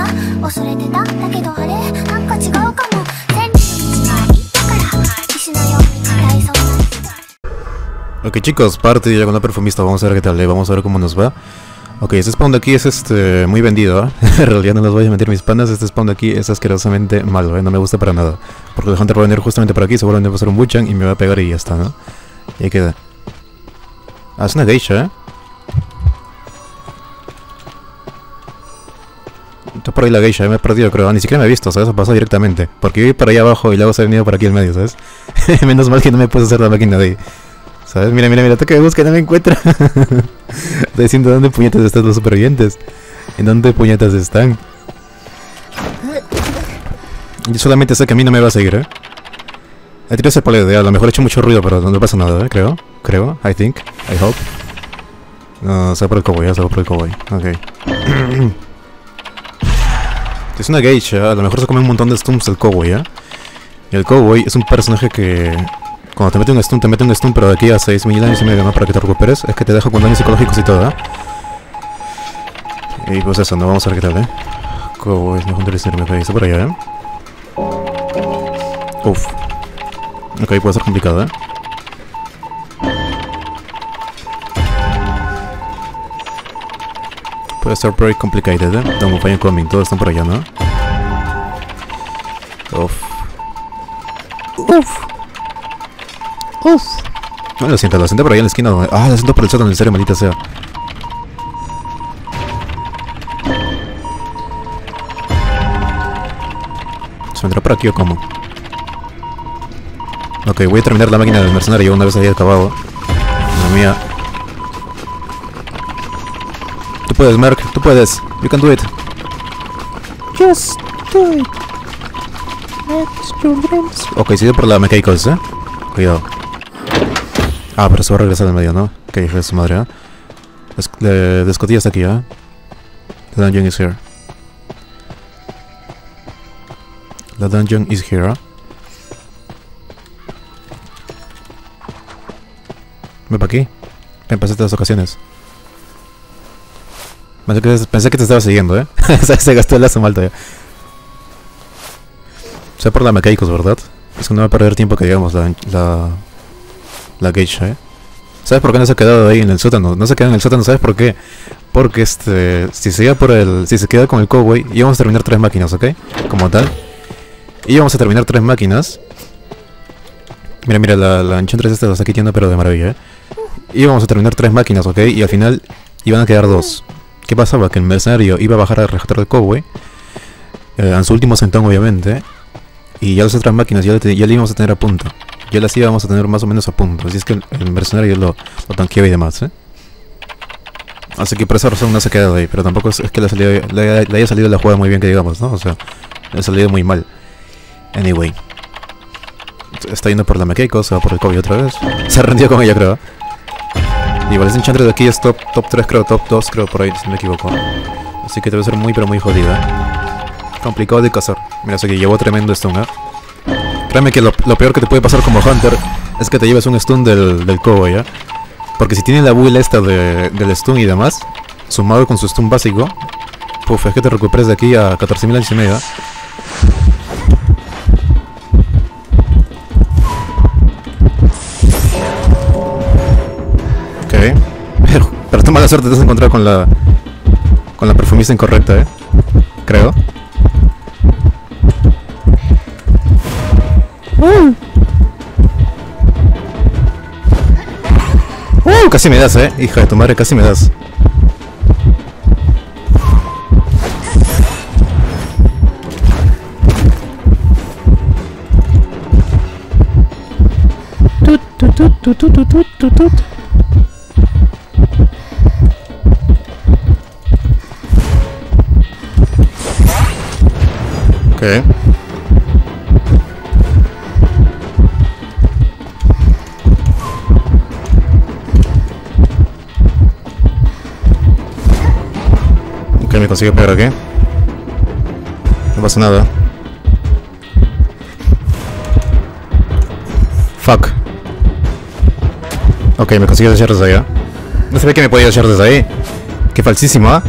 た恐れてただけどあれなんか違うかも千里の道が行ったから石のように硬いそんな Ok chicos, parte ya con la perfumista, vamos a ver qué tal, eh, vamos a ver cómo nos va. Ok, este spawn de aquí es este muy vendido, ¿eh? en realidad no les voy a mentir mis panas, este spawn de aquí es asquerosamente malo, ¿eh? no me gusta para nada. Porque el Hunter va a venir justamente por aquí, seguramente va a ser un Buchan y me va a pegar y ya está, ¿no? Y ahí queda. Ah, es una geisha, ¿eh? Por ahí la geisha, me he perdido creo, ah, ni siquiera me he visto, ¿sabes? Pasado directamente. Porque yo iba para allá abajo y luego se ha venido por aquí en medio, ¿sabes? Menos mal que no me puedes hacer la máquina de ahí. ¿Sabes? Mira, mira, mira, toca de busca, no me encuentra. Estoy diciendo dónde puñetas están los supervivientes. ¿En dónde puñetas están? Yo solamente sé que a mí no me va a seguir, ¿eh? He tirado ese paleo, a lo mejor he hecho mucho ruido, pero no pasa nada, ¿eh? Creo, creo, I think, I hope. No, se va por el cowboy, ya se va por el cowboy. Ok. es una geisha, a lo mejor se come un montón de stumps el cowboy, ¿eh? Y el cowboy es un personaje que cuando te mete un stun, te mete un stun, pero de aquí a 6.000 años y medio, ¿no? Para que te recuperes. Es que te deja con daños psicológicos y todo, ¿eh? Y pues eso, no vamos a ver qué tal, ¿eh? Cowboys, no juntar el ok, está por allá, ¿eh? Uf. Ok, puede ser complicado, ¿eh? Puede ser very complicated, ¿eh? Don't coming, todos están por allá, ¿no? Uf. Uf. Uf. No lo siento, lo siento por ahí en la esquina. donde- Ah, lo siento por el sótano, en serio, maldita sea. ¿Se vendrá por aquí o cómo? Ok, voy a terminar la máquina del mercenario una vez haya acabado. Madre mía. Tú puedes, Merc, tú puedes. You can do it. Just do it. Ok, sigue por la Mechaicos, eh. Cuidado. Ah, pero se va a regresar al medio, ¿no? Ok, hijo de su madre, ¿eh? Des de, escotilla está aquí, ¿eh? The dungeon is here. The dungeon is here, ¿eh? Ven para aquí. Ven, pasé estas ocasiones. Pensé que, pensé que te estaba siguiendo, ¿eh? se, gastó el lazo malto ya. O sea, por la Mechaicos, ¿verdad? Es que no va a perder tiempo que digamos la, la, la geisha, ¿eh? ¿Sabes por qué no se ha quedado ahí en el sótano? No se queda en el sótano, ¿sabes por qué? Porque este, si se por el, si se queda con el cowboy, íbamos a terminar tres máquinas, ¿ok? Como tal. Íbamos a terminar tres máquinas. Mira, mira, la, la Enchantress esta la está quitando pero de maravilla, ¿eh? Íbamos a terminar tres máquinas, ¿ok? Y al final iban a quedar dos. ¿Qué pasaba? Que el mercenario iba a bajar a rescatar al cowboy. Eh, en su último sentón, obviamente. Y ya las otras máquinas ya, le ya le íbamos a tener a punto. Ya las íbamos a tener más o menos a punto. Así es que el, mercenario lo, lo tanqueaba y demás, ¿eh? Así que por esa razón no se ha quedado ahí. Pero tampoco es, que le, haya salido la jugada muy bien, que digamos, ¿no? O sea, le ha salido muy mal. Anyway. Está yendo por la Mekeiko, se va por el Kobe otra vez. Se ha con ella, creo. Igual ese Enchantress de aquí es top, top 3, creo, top 2, creo, por ahí, si no me equivoco. Así que debe ser muy, pero muy jodida. Complicado de cazar. Mira, así que llevó tremendo stun, ¿eh? Créeme que lo, peor que te puede pasar como Hunter es que te lleves un stun del, del ¿ya? Porque si tiene la build esta de, del stun y demás, sumado con su stun básico, puf, es que te recuperes de aquí a 14.000 años y medio. ¿eh? Pero, pero tu mala suerte te has encontrado con la. con la perfumista incorrecta, eh. Creo. ¡Uh! ¡Uh! Casi me das, eh. Hija de tu madre, casi me das. Tut, tut, tut, tut, tut, tut, tut, tut. Okay. Consigo pegar aquí. No pasa nada. Fuck. Ok, me consiguió echar desde allá. No sabía que me podía echar desde ahí. Qué falsísimo, ¿ah?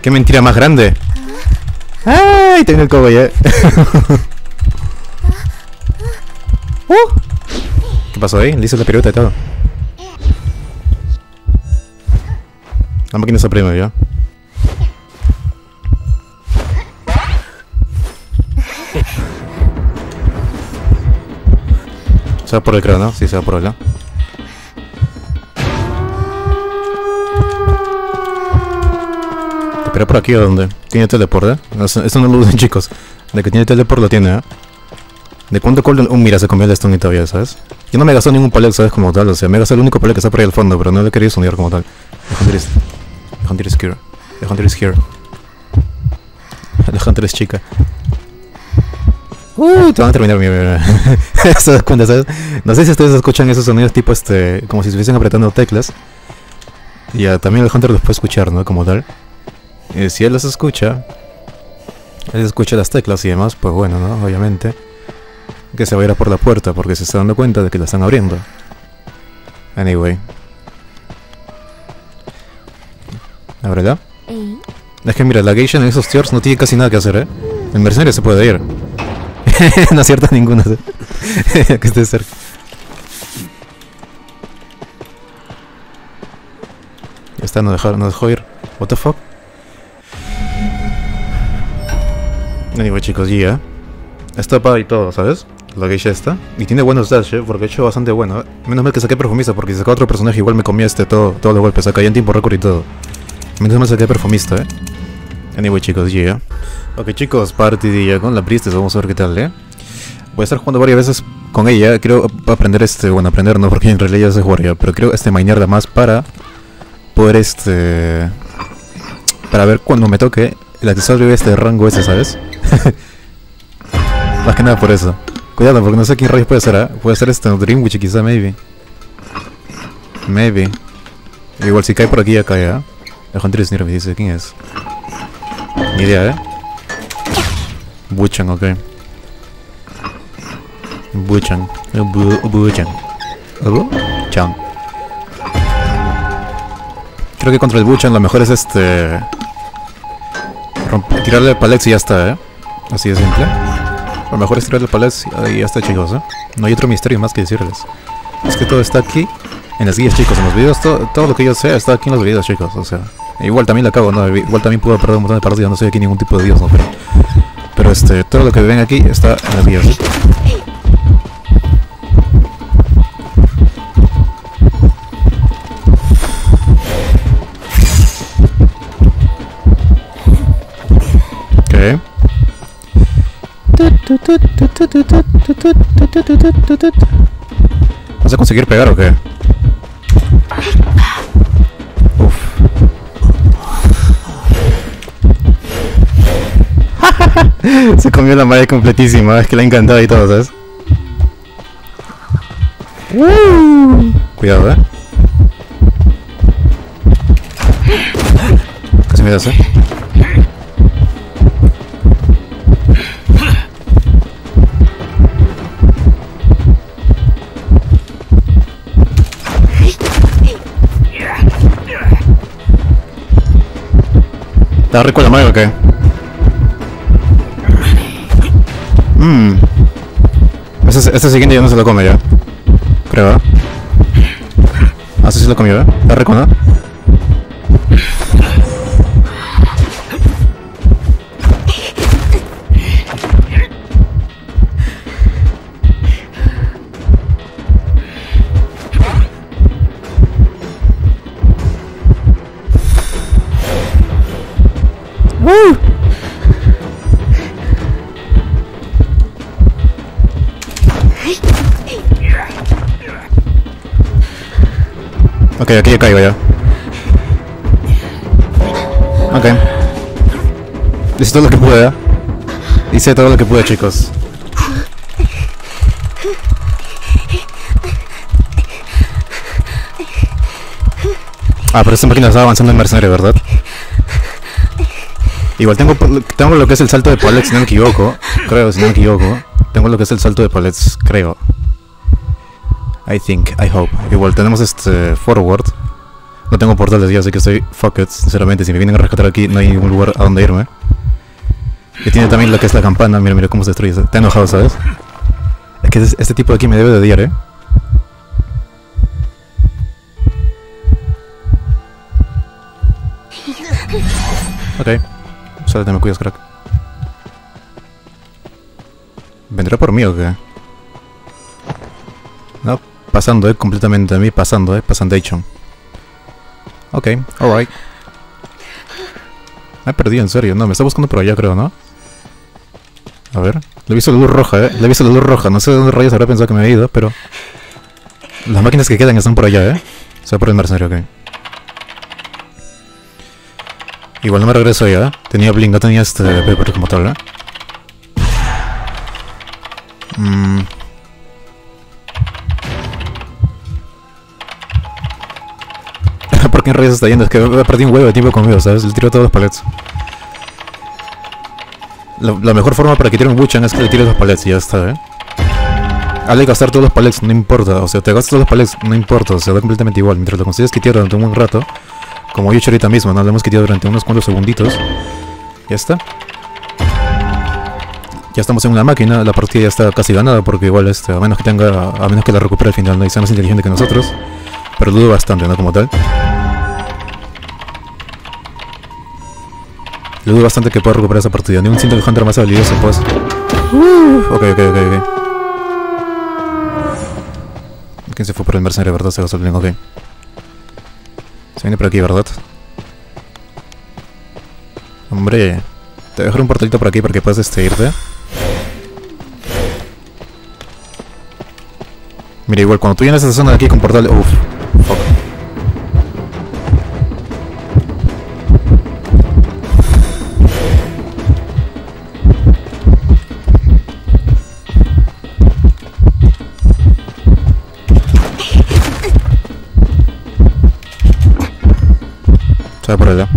Qué mentira más grande. ¡Ay! Tengo el cobo ya. ¡Uh! ¿Qué pasó ahí? Le la pirueta y todo. La máquina se prima ya. Por el cráneo, ¿no? Sí, se va por allá. Pero por aquí o dónde? ¿Tiene teleport, eh? Eso, no lo duden, chicos. De que tiene teleport lo tiene, ¿eh? ¿De cuánto cooldown? Uh, mira, se comió el stun todavía, ¿sabes? Yo no me gastó ningún pallet, ¿sabes? Como tal, o sea, me gastó el único pallet que está por ahí al fondo, pero no le quería unir como tal. The hunter is... The hunter is here. The hunter is here. The hunter es chica. Uh, te van a terminar mi... ¿Se das cuenta, sabes? No sé si ustedes escuchan esos sonidos tipo, este... Como si estuviesen apretando teclas. Y ah, también el hunter los puede escuchar, ¿no? Como tal. Y si él los escucha... Él escucha las teclas y demás, pues bueno, ¿no? Obviamente que se va a ir a por la puerta porque se está dando cuenta de que la están abriendo. Anyway. ¿Ábrela? えい Es que mira, la geisha en esos tiers no tiene casi nada que hacer, ¿eh? El mercenario se puede ir. no acierta ninguna. ¿sí? que esté cerca. Ya está, no dejó, no dejó ir. What the fuck? Anyway, chicos, ya. Está para y todo, ¿sabes? La geisha está. Y tiene buenos dash, ¿eh? Porque he hecho bastante bueno. ¿eh? Menos mal que saqué perfumista, porque si sacaba otro personaje igual me comía este todo, todos los golpes. Acá en tiempo récord y todo. Menos mal saqué perfumista, ¿eh? Anyway, chicos, ya. Ok, chicos, partidilla con la Priestess. Vamos a ver qué tal, ¿eh? Voy a estar jugando varias veces con ella. Quiero aprender este... Bueno, aprender no, porque en realidad ya sé jugar ya. Pero quiero este mainearla más para poder este... Para ver cuando me toque el accesorio este de rango ese, ¿sabes? Más que nada por eso. Cuidado, porque no sé quién rayos puede ser, ¿eh? Puede ser este Dreamwitch quizá, maybe. Maybe. Igual si cae por aquí ya cae, ¿eh? El Hunter is near me dice, ¿quién es? Ni idea, ¿eh? Buchan, ok. Buchan. Bu Buchan. Buchan. Creo que contra el Buchan lo mejor es este... tirarle palets y ya está, ¿eh? Así de simple. Lo mejor es tirarle palets y ya está, chicos, ¿eh? No hay otro misterio más que decirles. Es que todo está aquí en las guías, chicos, en los videos. Todo lo que yo sé está aquí en los videos, chicos. O sea, igual también la cago, ¿no? Igual también puedo perder un montón de partidas. No soy aquí ningún tipo de dios, ¿no? Pero, pero este, todo lo que ven aquí está en guías. Ok. ¿Vas a conseguir pegar o qué? Se comió la madre completísima, es que le ha encantado y todo, ¿sabes? Cuidado, eh. Casi me das, eh. ¿Te rico la madre o qué? Mmm. Este, siguiente ya no se lo come ya. Creo, ¿eh? Ah, se lo comió, ¿eh? Está rico. Ok, aquí ya caigo ya. Ok. Hice todo lo que pude, ¿eh? Hice todo lo que pude, chicos. Ah, pero esta máquina estaba avanzando en mercenario, ¿verdad? Igual tengo, tengo lo que es el salto de palets, si no me equivoco. Creo, si no me equivoco. Tengo lo que es el salto de palets, creo. I think, I hope. Igual tenemos este forward. No tengo portales ya, así que estoy fuck sinceramente. Si me vienen a rescatar aquí, no hay ningún lugar a donde irme. Que tiene también lo que es la campana. Mira, mira cómo se destruye. Está enojado, ¿sabes? Es que este tipo de aquí me debe de odiar, ¿eh? Ok. Sálate, me cuidas, crack. ¿Vendrá por mí o qué? Pasando, eh, completamente a mí, pasando, eh, pasandation. Ok, alright. Me he perdido, en serio. No, me está buscando por allá, creo, ¿no? A ver. Le he visto la luz roja, eh. Le he visto la luz roja. No sé de dónde rayos habrá pensado que me había ido, pero... Las máquinas que quedan están por allá, eh. O sea, por el mercenario, ok. Igual no me regreso ya, ¿eh? Tenía Blink, no tenía este Pepper como tal, ¿eh? Mm. ¿Por qué en rayos está yendo? Es que perdí un huevo de tiempo conmigo, ¿sabes? Le tiro todos los palets. La, mejor forma para que tire un Wuchan es que le tires los palets y ya está, ¿eh? Hazle gastar todos los palets, no importa. O sea, te gastas todos los palets, no importa. O sea, da completamente igual. Mientras lo consigues quitar durante un buen rato. Como yo he hecho ahorita mismo, ¿no? Lo hemos quitado durante unos cuantos segunditos. Ya está. Ya estamos en una máquina, la partida ya está casi ganada porque igual este, a menos que tenga, a menos que la recupere al final, no y sea más inteligente que nosotros. Pero dudo bastante, ¿no? Como tal. Le dudo bastante que pueda recuperar esa partida. Ni un siento que Hunter más habilidoso, pues. Uh, ok, ok, ok, ok. ¿Quién se fue por el mercenario, verdad? Se gasolina, ok. Se viene por aquí, ¿verdad? Hombre, te voy a dejar un portalito por aquí para que puedas este, irte. Mira, igual cuando tú llenas esa zona de aquí con portal... Uff, fuck. Va por allá.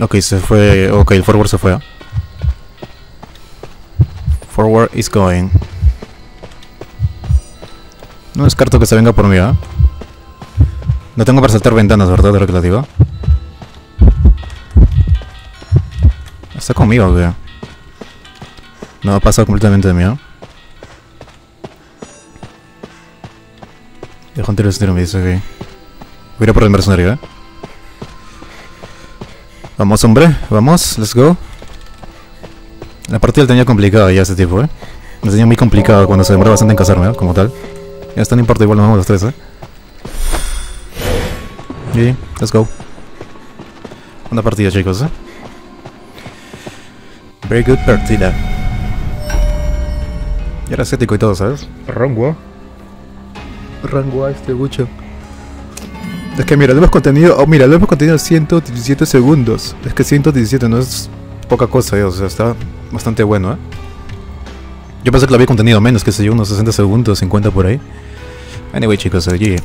Ok, se fue... Ok, el forward se fue. Forward is going. No descarto que se venga por mí, ¿eh? No tengo para saltar ventanas, ¿verdad? De lo que lo digo. ¿Está conmigo o qué? No, ha pasado completamente de mí, ¿eh? Dejo un tiro de me dice que... Voy a ir a por el mercenario, ¿eh? Vamos, hombre, vamos, let's go. La partida la tenía complicada ya ese tipo, ¿eh? La tenía muy complicado cuando se demoró bastante en casarme, ¿eh? Como tal. Ya está, no importa, igual nos vamos los tres, ¿eh? Y, let's go. Una partida, chicos, ¿eh? Very good partida. Y era estético y todo, ¿sabes? Rango. Rango a este bucho. Es que mira, lo hemos contenido, oh mira, lo hemos contenido 117 segundos. Es que 117 no es poca cosa, o sea, está bastante bueno, ¿eh? Yo pensé que lo había contenido menos, que sé yo, unos 60 segundos, 50 por ahí. Anyway, chicos, allí.